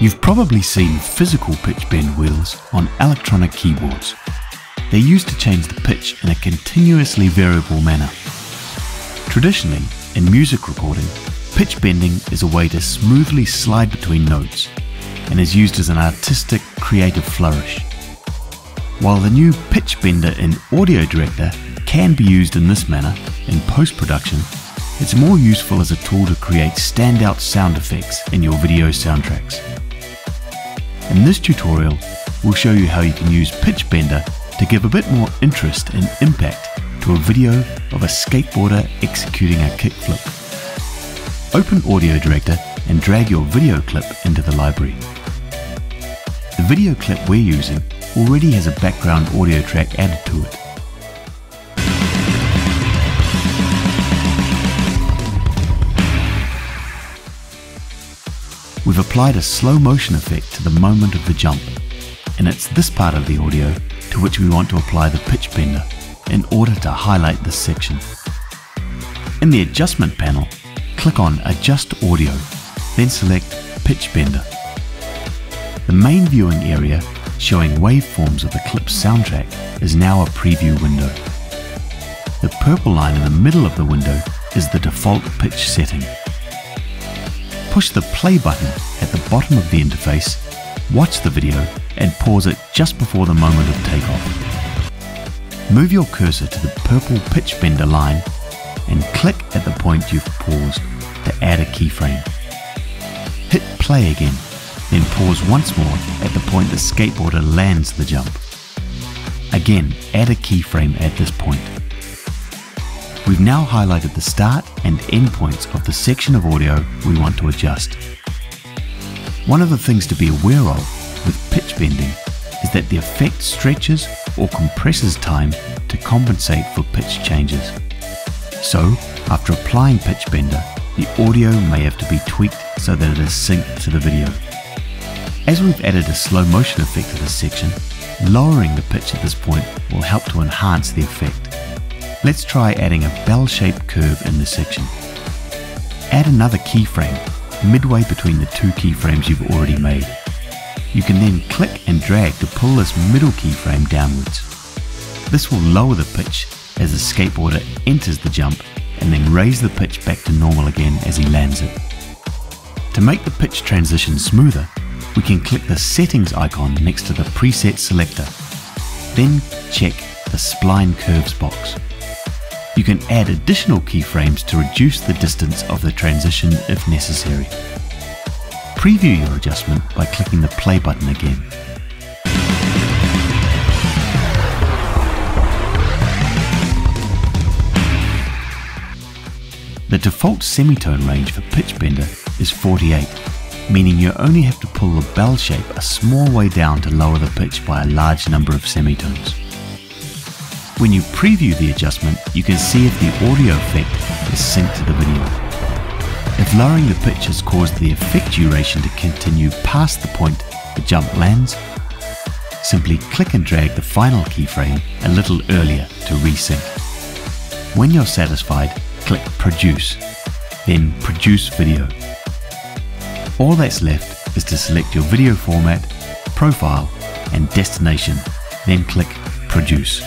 You've probably seen physical pitch bend wheels on electronic keyboards. They're used to change the pitch in a continuously variable manner. Traditionally, in music recording, pitch bending is a way to smoothly slide between notes and is used as an artistic, creative flourish. While the new pitch bender in AudioDirector can be used in this manner in post production, it's more useful as a tool to create standout sound effects in your video soundtracks. In this tutorial, we'll show you how you can use Pitch Bender to give a bit more interest and impact to a video of a skateboarder executing a kickflip. Open AudioDirector and drag your video clip into the library. The video clip we're using already has a background audio track added to it. Applied a slow motion effect to the moment of the jump, and it's this part of the audio to which we want to apply the pitch bender in order to highlight this section. In the adjustment panel, click on Adjust Audio, then select Pitch Bender. The main viewing area showing waveforms of the clip's soundtrack is now a preview window. The purple line in the middle of the window is the default pitch setting. Push the play button at the bottom of the interface, watch the video and pause it just before the moment of takeoff. Move your cursor to the purple pitch bender line and click at the point you've paused to add a keyframe. Hit play again, then pause once more at the point the skateboarder lands the jump. Again, add a keyframe at this point. We've now highlighted the start and end points of the section of audio we want to adjust. One of the things to be aware of with pitch bending is that the effect stretches or compresses time to compensate for pitch changes. So, after applying pitch bender, the audio may have to be tweaked so that it is synced to the video. As we've added a slow motion effect to this section, lowering the pitch at this point will help to enhance the effect. Let's try adding a bell-shaped curve in this section. Add another keyframe midway between the two keyframes you've already made. You can then click and drag to pull this middle keyframe downwards. This will lower the pitch as the skateboarder enters the jump and then raise the pitch back to normal again as he lands it. To make the pitch transition smoother, we can click the settings icon next to the preset selector. Then check the spline curves box. You can add additional keyframes to reduce the distance of the transition if necessary. Preview your adjustment by clicking the play button again. The default semitone range for pitch bender is 48, meaning you only have to pull the bell shape a small way down to lower the pitch by a large number of semitones. When you preview the adjustment, you can see if the audio effect is synced to the video. If lowering the pitch has caused the effect duration to continue past the point the jump lands, simply click and drag the final keyframe a little earlier to resync. When you're satisfied, click Produce, then Produce Video. All that's left is to select your video format, profile, and destination, then click Produce.